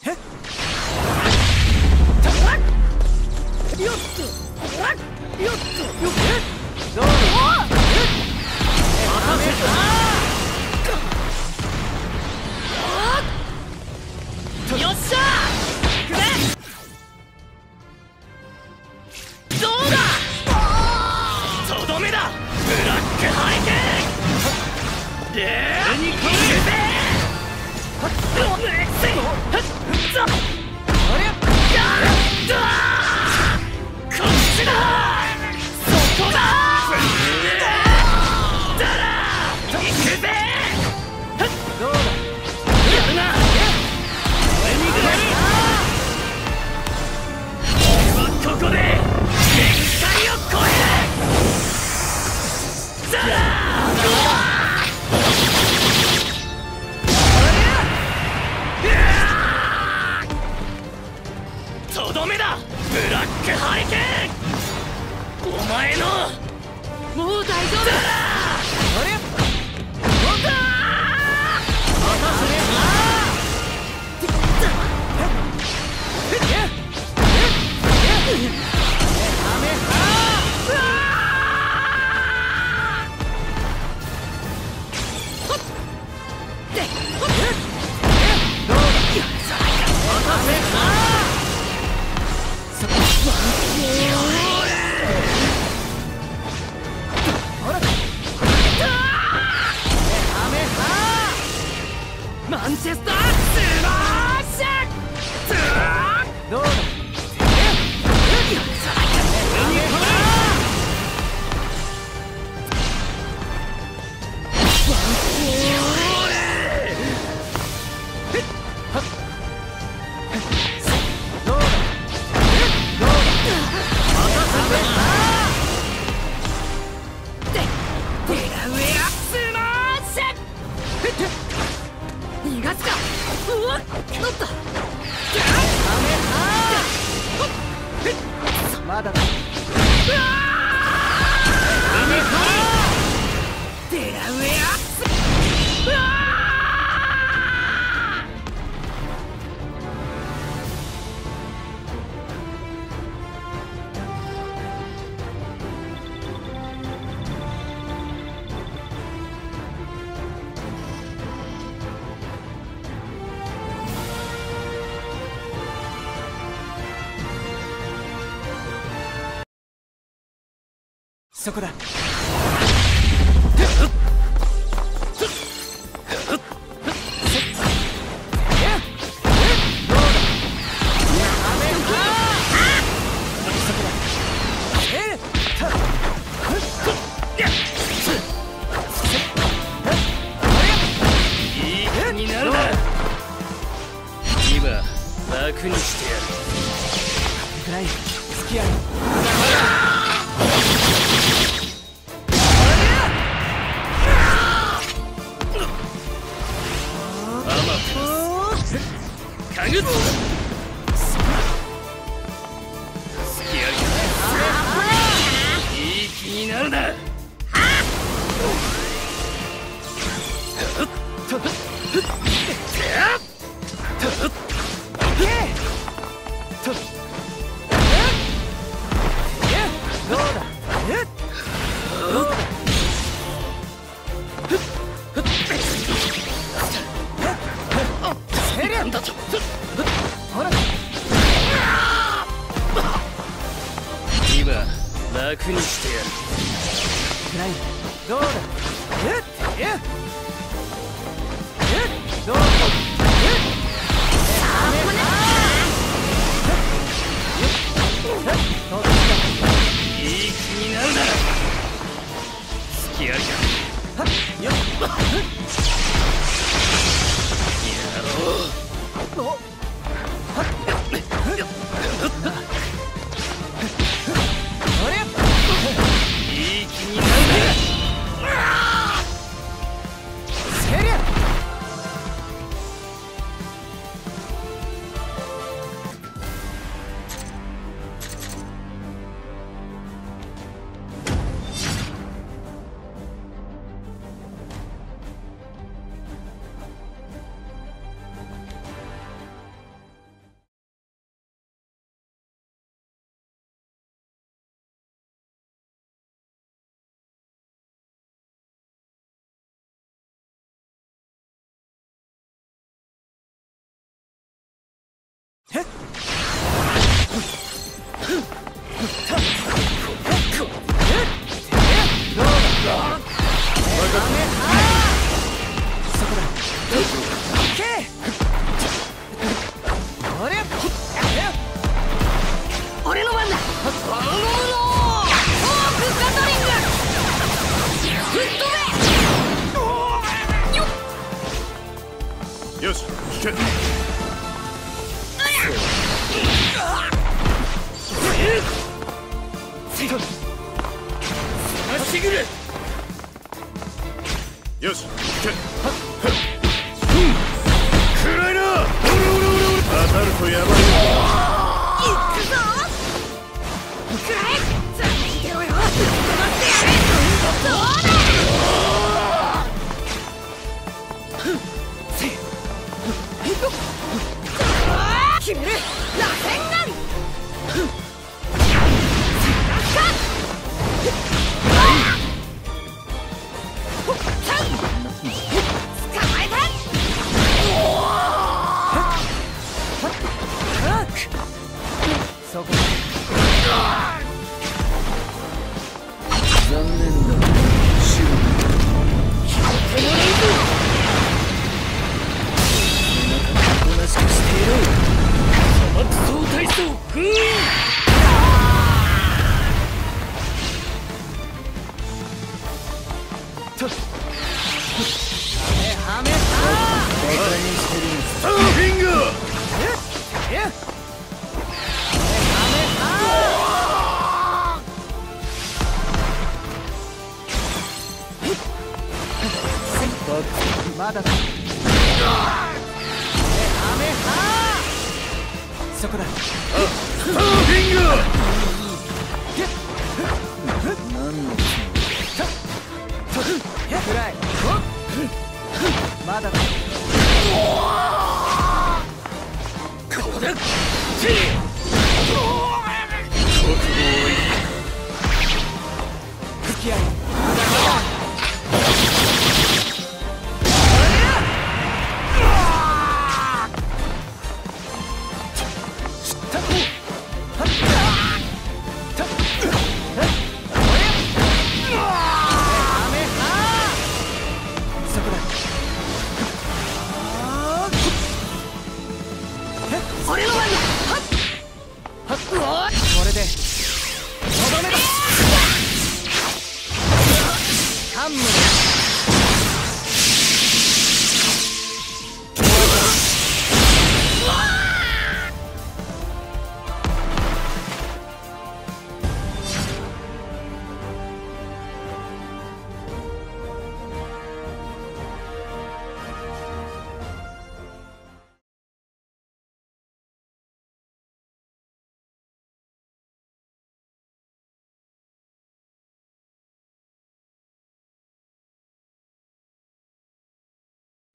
そ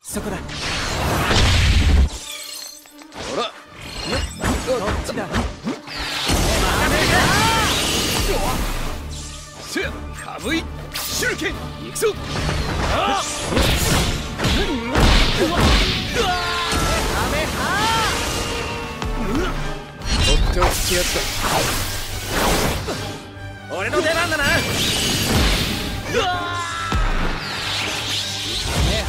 そこだ。ほら。こっちだ？せやかぶいいくぞ。あとっておきや俺の出番だな。うわ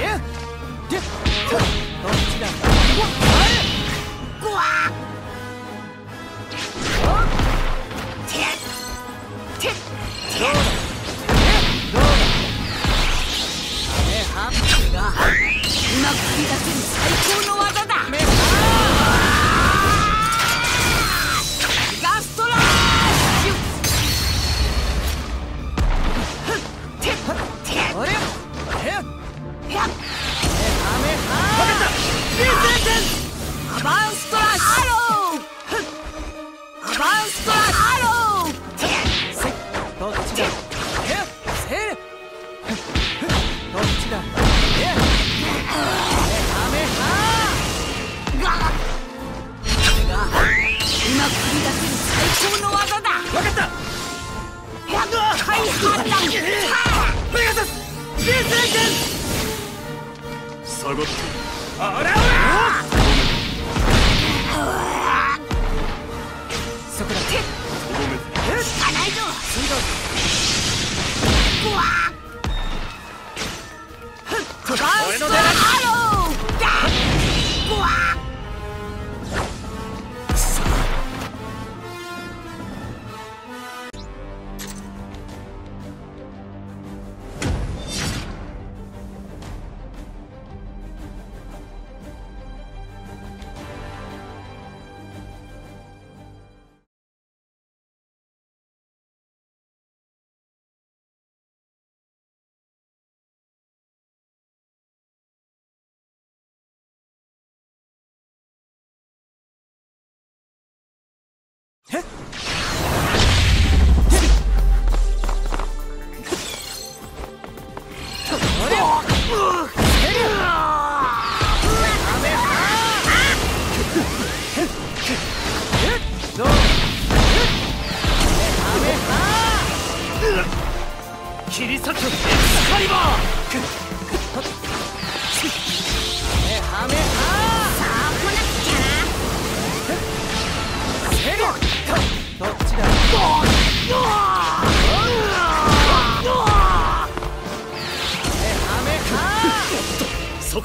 うまく繰り出せる最高の技だ！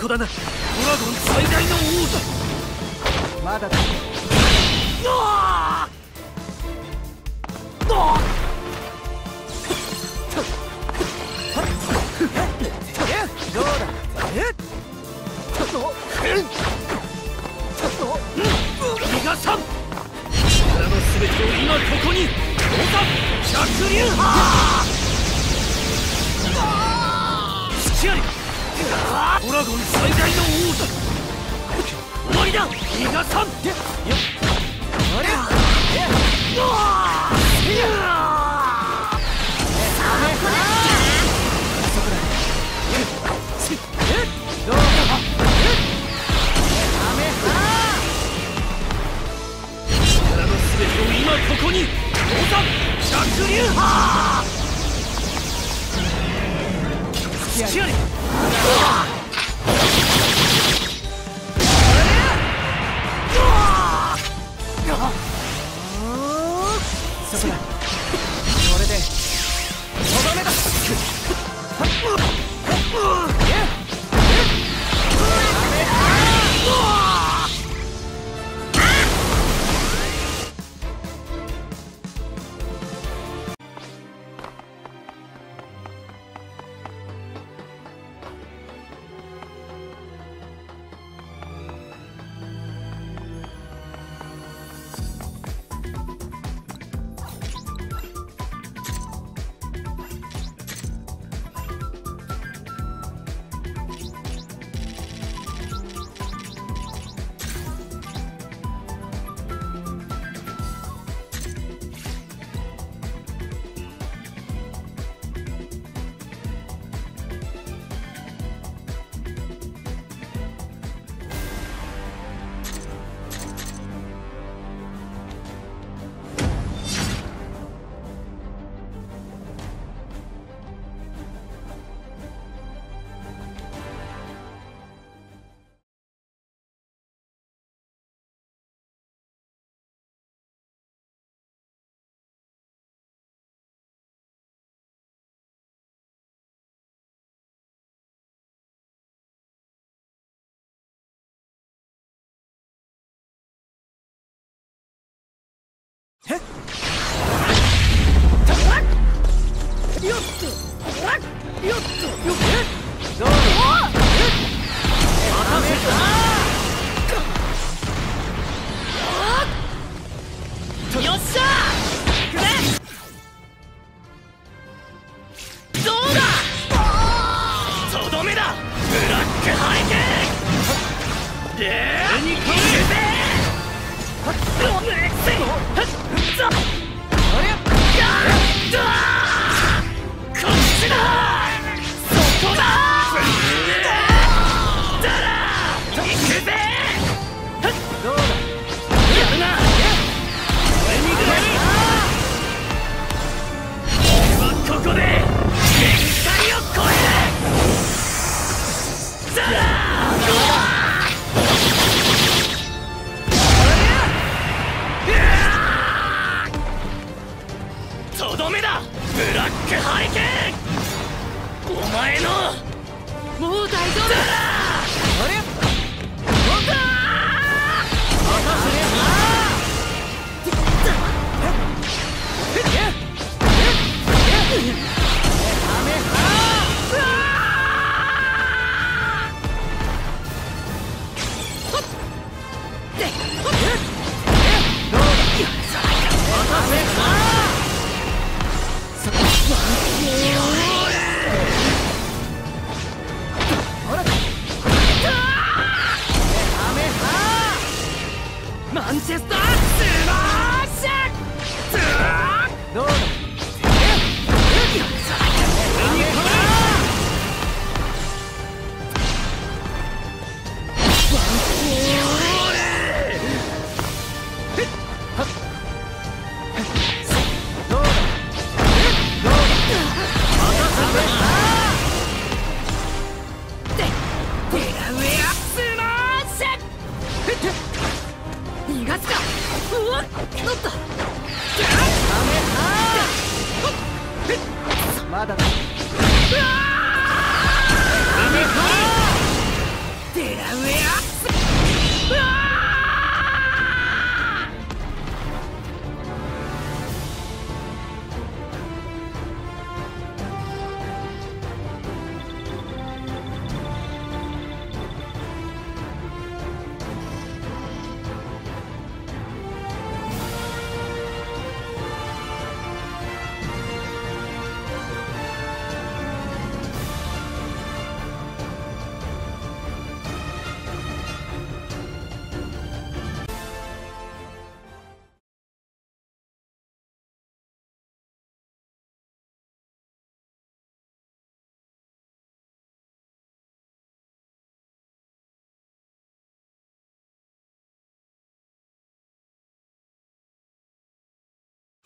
ハそこだな。ドラゴン最大の王だまだだ。どうだ。えっ逃がさん力の全てを今ここに百竜派突きありドラゴン最大の王だ終わりだ逃がさんあれどうだメハメハ力の全てを今ここに百竜派突きありそえ？っ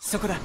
そこだ。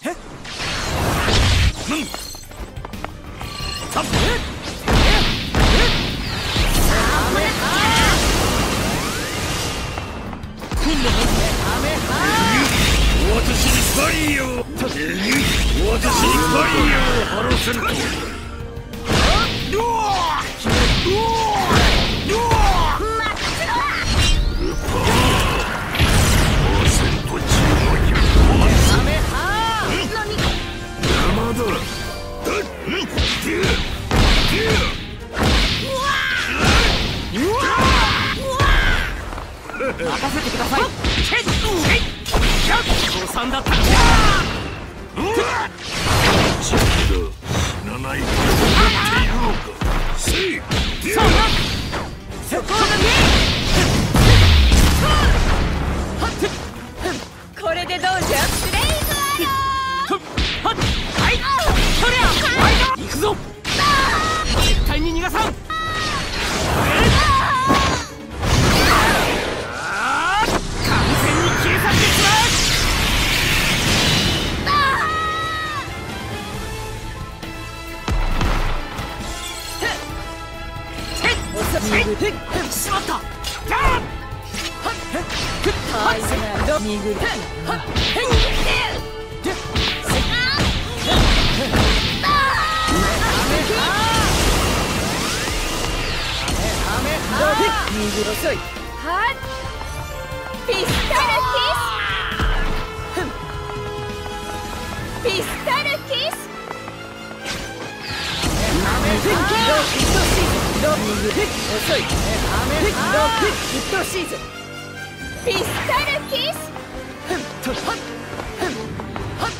私にバリアを私にバリアを張らせる任せてください。誤算だったい。と思ってい。るのかせい。デュこれでどうじゃブレイズ行くぞ絶対に逃がさんピスタルキス。ピスタルキスロットシーズンロー右遅いアメローヒットシーズンピスタルキス。ふんとはっふんはっ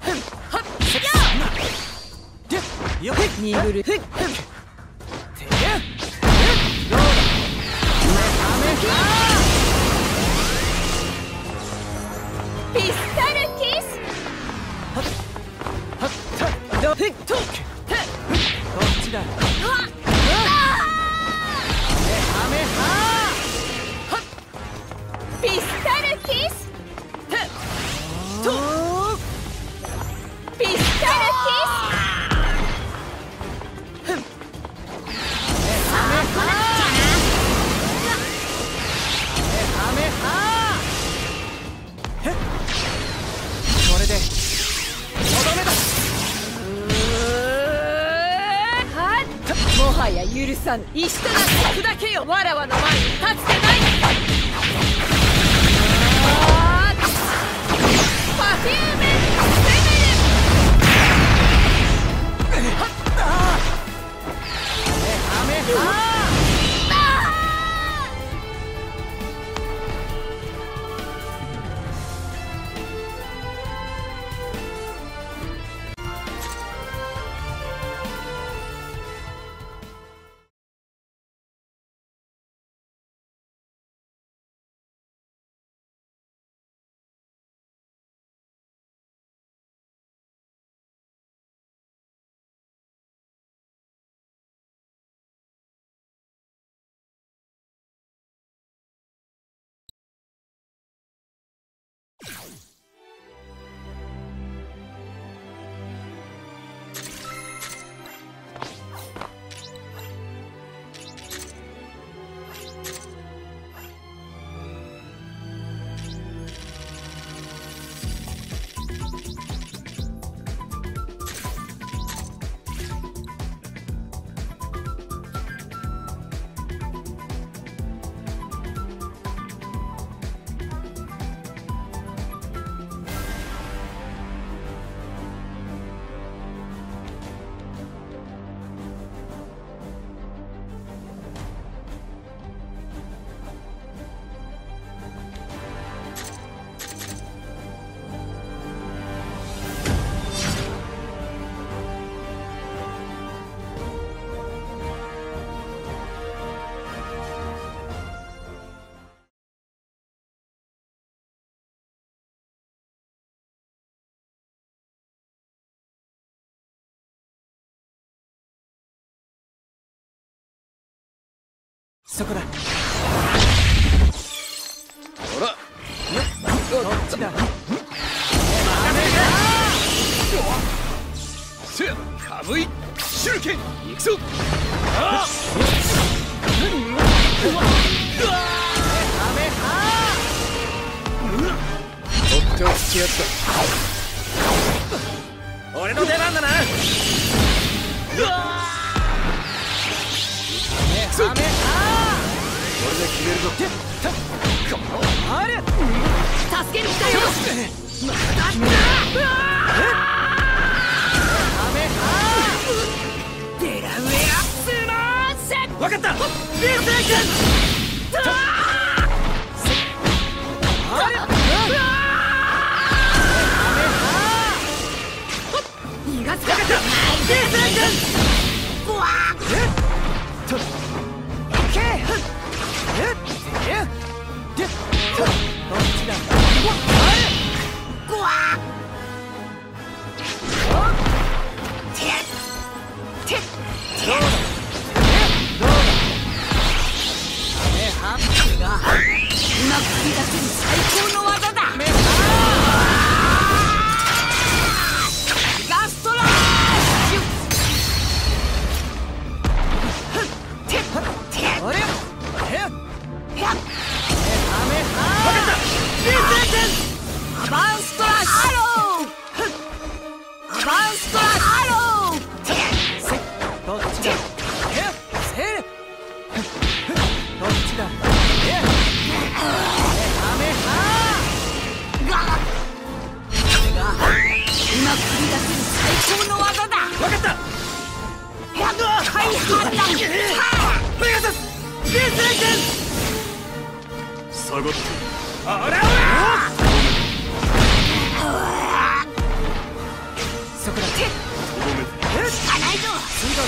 ふんはっでよっニグルふんふんてやロースタルキスはっはっとふんとてふんどっちだ？さん石となって砕けよわらわの前に立つでない。パフューメアメハそこだ。ほら。どっちだ？せやカムイシュルケン行くぞ。あアメハ取っておくってやつだ俺の出番だなアメハこれで決めるぞあれ助けに来たよアメデラウェアスマーセ分かった流星あれ逃がすか流星君うわと。下がってあらそこだ。とどめて効かないぞ。水道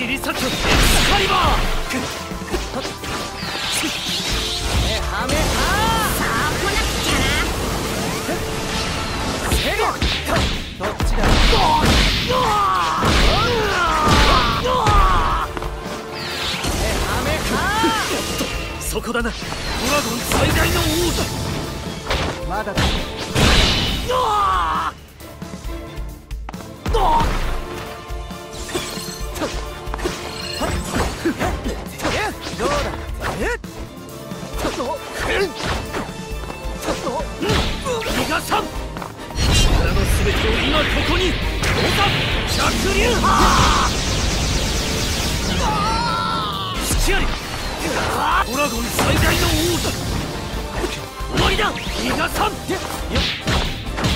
切り裂くエクスカリバメハメハさあ来なくちゃなセルどっちだメハメハーそこだなドラゴン最大の王だまだだがさん力の全てを今ここに百竜波突きありドラゴン最大の王だ終わりだ逃がさん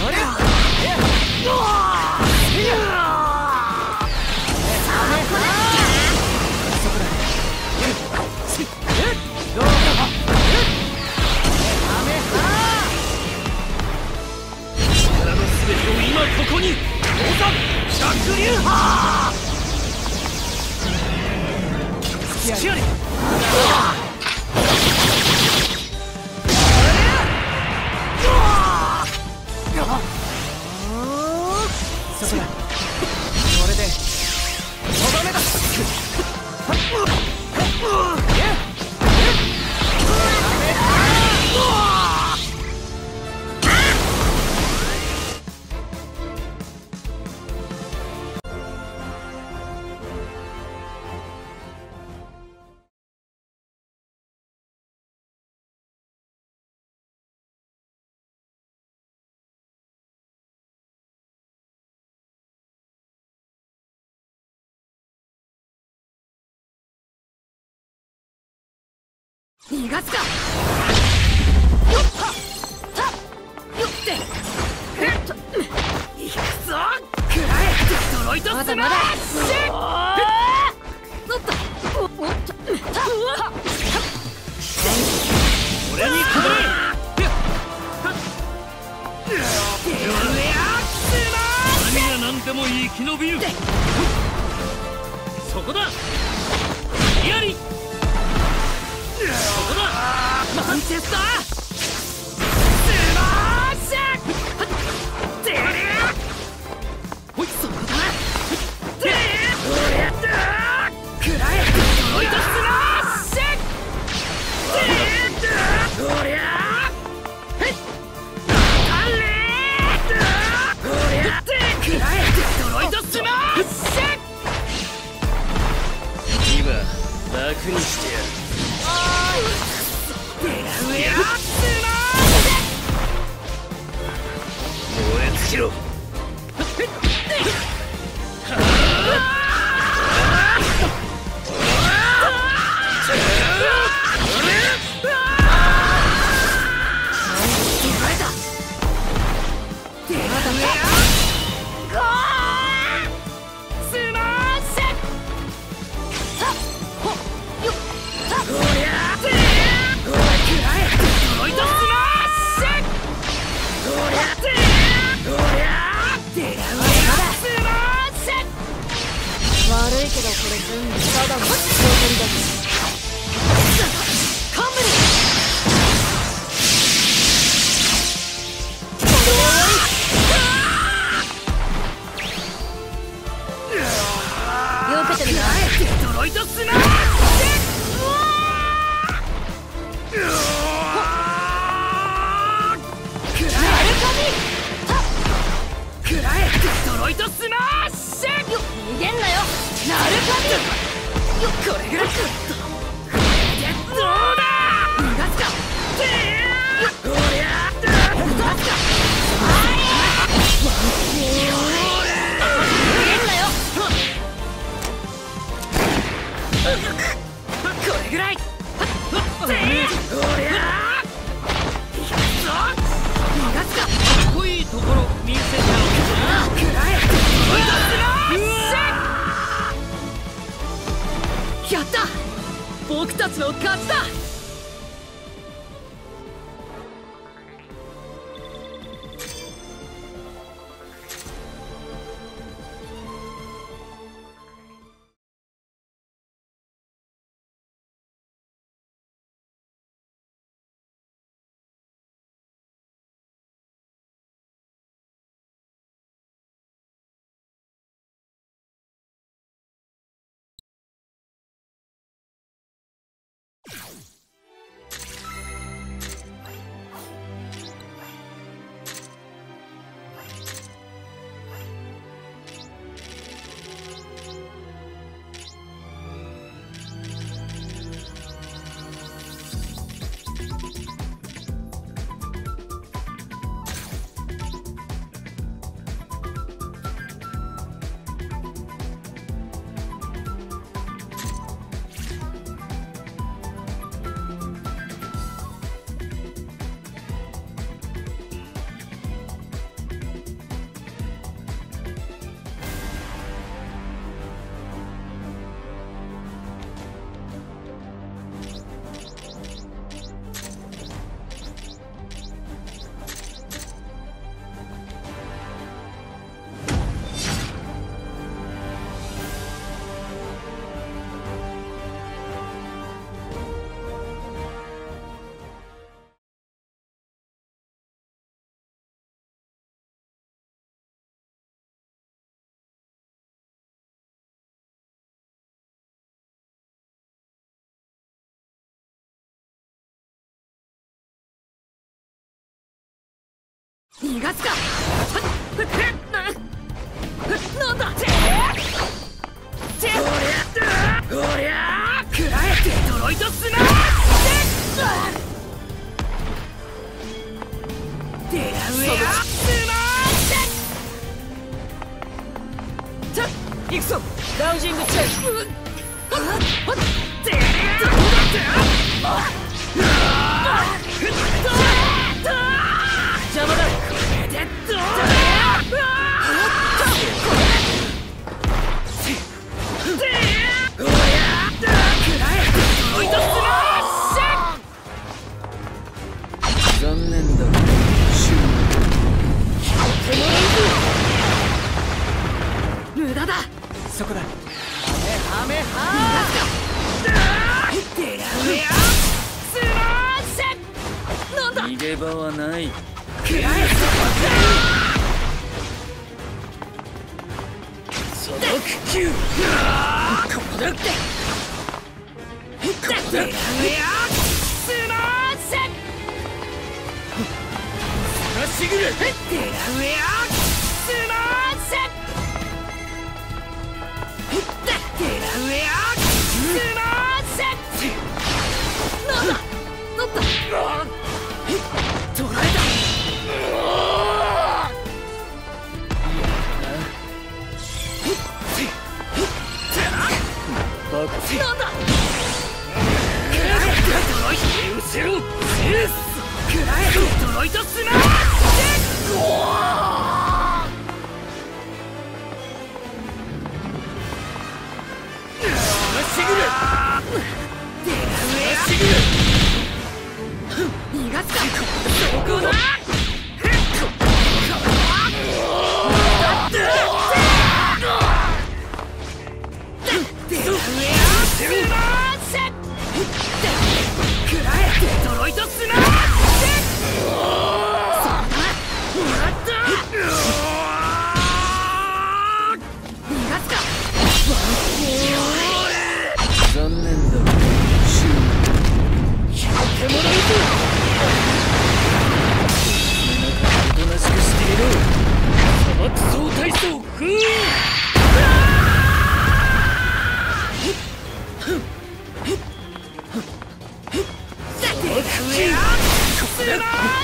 あれ突きあり逃がすか。よっはたよってふっいくぞくらえデトロイトスマッシュおっと。おっと。は俺にかぶれ何が何でも生き延びるそこだやりマンチェスター逃がすか。なんだて。てこりゃこりゃらえデトロイトスマッシュデラウェアスマッシュ行くぞ。ラウジングチェなんだ。逃げ場はないだ逃がすかどこだ砂漠総体操封印デラ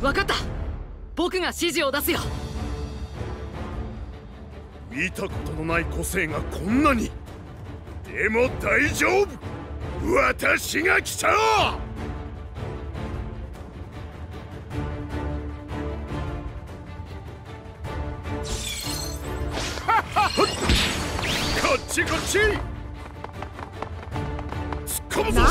分かった。僕が指示を出すよ。見たことのない個性がこんなに。でも大丈夫。私が来たこっちこっち。突っ込むぞ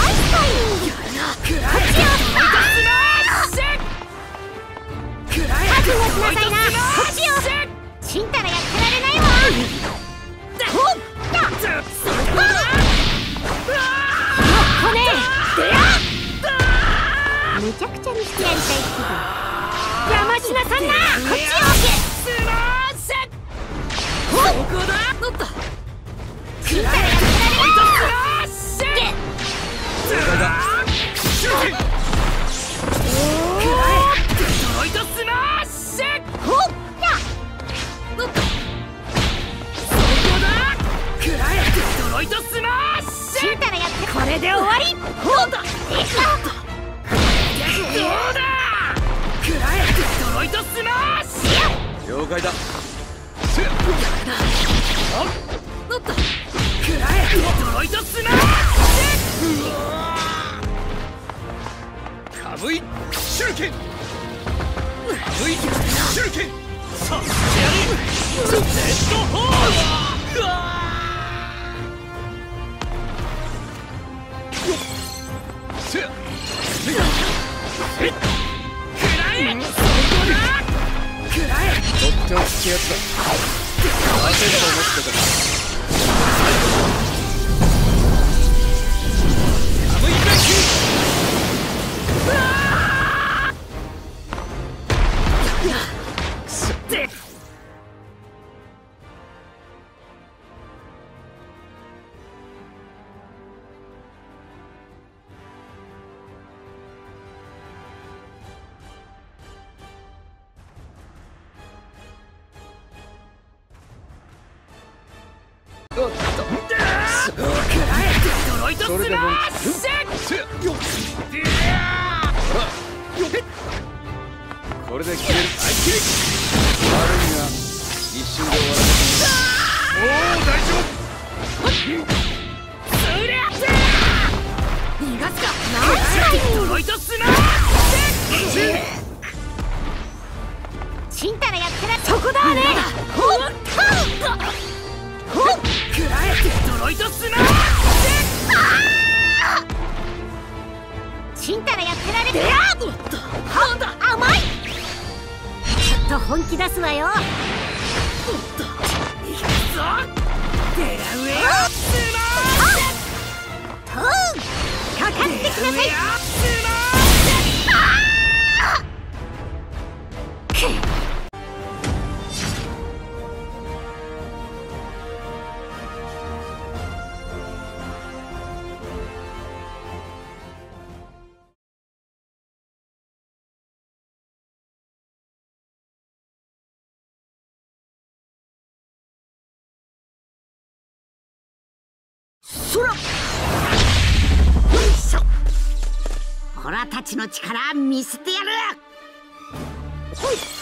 ちんたらやってられないわほっこねむちゃくちゃにしてやりたい気分邪魔しなさんなこっちを置けどこだ乗ったちんたらやってられないわデトロれで終わりほうだいくどうだ食らえデトロイトスマッシュ了解。だ乗った食らえデトロイトスマッシカムイシュルケンカムイシュルケンさせてやるレッドホールっておきやつだ焦ると思っ。たそらよいしょ。オラたちの力見せてやる。ほい。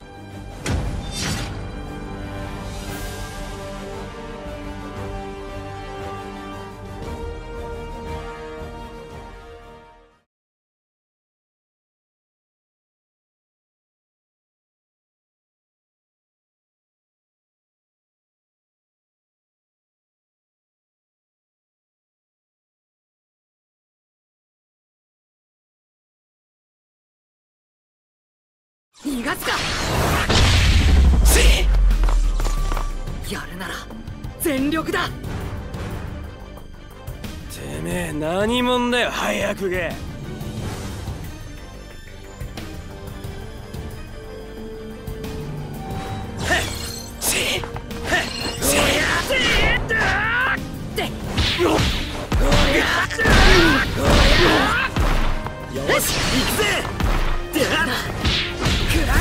逃がすか。やるなら全力だ。てめえ何者だよ早くげ。よし行くぜ。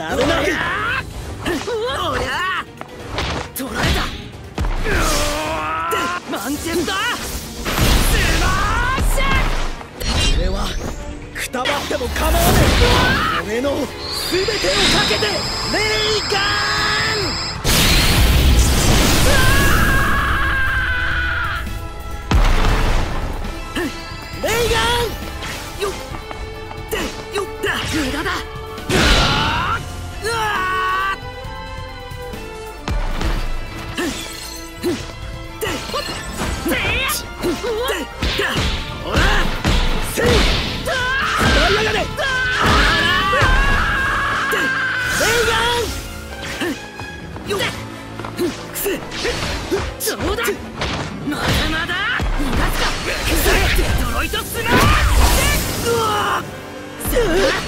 やるな。おりゃ捕らえた。スマッシュ俺はくたばっても構わねえ。俺の全てをかけてレイガー！Huh?